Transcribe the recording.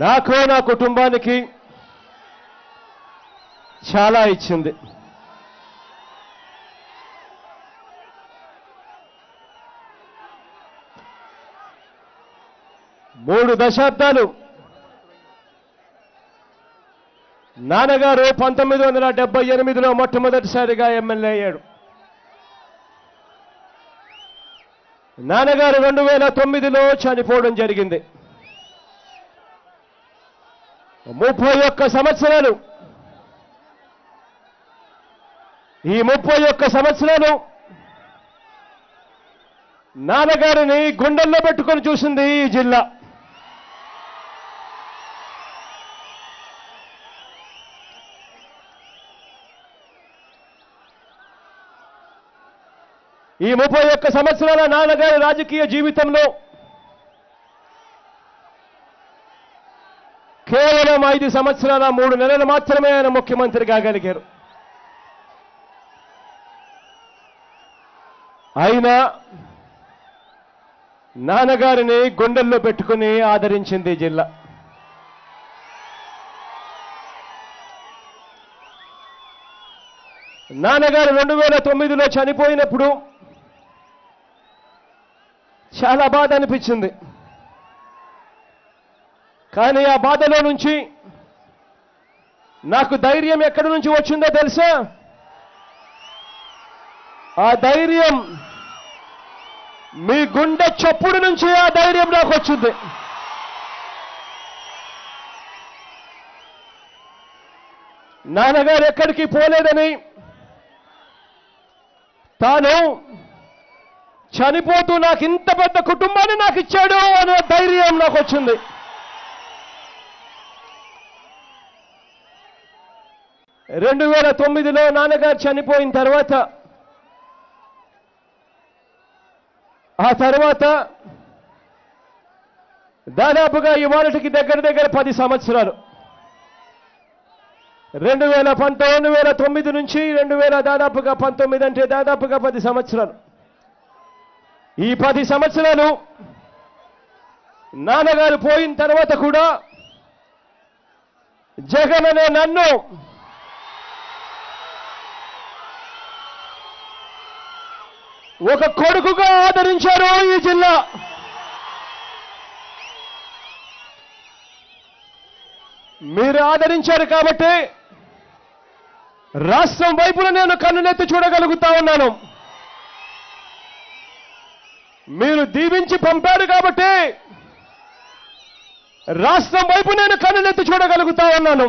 నాకు నా కుటుంబానికి చాలా ఇచ్చింది. మూడు దశాబ్దాలు నాన్నగారు పంతొమ్మిది వందల డెబ్బై ఎనిమిదిలో మొట్టమొదటిసారిగా ఎమ్మెల్యే అయ్యాడు. నాన్నగారు రెండు వేల తొమ్మిదిలో చనిపోవడం జరిగింది. ముప్పై ఒక్క సంవత్సరాలు. ఈ ముప్పై ఒక్క సంవత్సరాలు నాన్నగారిని గుండెల్లో పెట్టుకొని చూసింది ఈ జిల్లా. ఈ ముప్పై ఒక్క సంవత్సరాల నాన్నగారి రాజకీయ జీవితంలో కేవలం ఐదు సంవత్సరాల మూడు నెలలు మాత్రమే ఆయన ముఖ్యమంత్రి కాగలిగారు అయినా నాన్నగారిని గుండెల్లో పెట్టుకుని ఆదరించింది జిల్లా. నాన్నగారు రెండు వేల తొమ్మిదిలో చనిపోయినప్పుడు చాలా బాధ అనిపించింది. కానీ ఆ బాధలో నుంచి నాకు ధైర్యం ఎక్కడి నుంచి వచ్చిందో తెలుసా? ఆ ధైర్యం మీ గుండె చప్పుడు నుంచి ఆ ధైర్యం నాకు వచ్చింది. నాన్నగారు ఎక్కడికి పోలేదని తాను చనిపోతూ నాకు ఇంత పెద్ద కుటుంబాన్ని నాకు ఇచ్చాడు అనే ధైర్యం నాకు వచ్చింది. రెండు వేల తొమ్మిదిలో నాన్నగారు చనిపోయిన తర్వాత ఆ తర్వాత దాదాపుగా ఇవాళకి దగ్గర దగ్గర పది సంవత్సరాలు. రెండు వేల పంతొమ్మిది వేల తొమ్మిది నుంచి రెండు వేల దాదాపుగా పంతొమ్మిది అంటే దాదాపుగా పది సంవత్సరాలు. ఈ పది సంవత్సరాలు నాన్నగారు పోయిన తర్వాత కూడా జగన్ అనే నన్ను ఒక కొడుకుగా ఆదరించారు ఈ జిల్లా. మీరు ఆదరించారు కాబట్టి రాష్ట్రం వైపున నేను కన్నునెత్తి చూడగలుగుతా ఉన్నాను. మీరు దీవించి పంపారు కాబట్టి రాష్ట్రం వైపు నేను కన్నునెత్తి చూడగలుగుతా ఉన్నాను.